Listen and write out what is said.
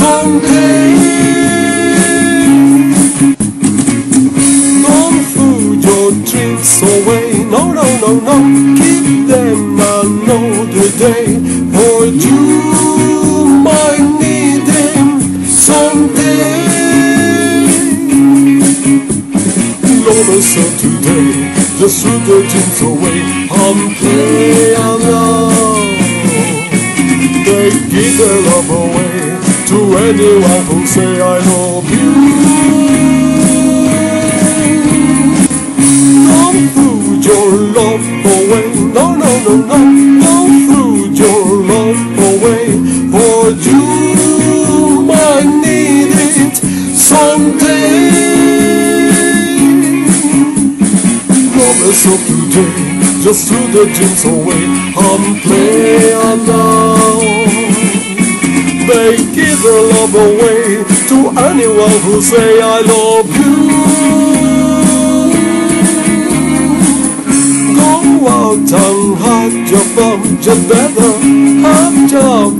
someday. No, no, no, no. Keep them another day. For you might need them someday. Love yourself today, just throw the away and play along. They give their love away to anyone who say I love you. Away, no, no, no, no. Don't throw your love away, for you might need it someday. Love yourself today, just throw the dreams away I'm play along. They give their love away to anyone who say I love you. And have your fun, just better have your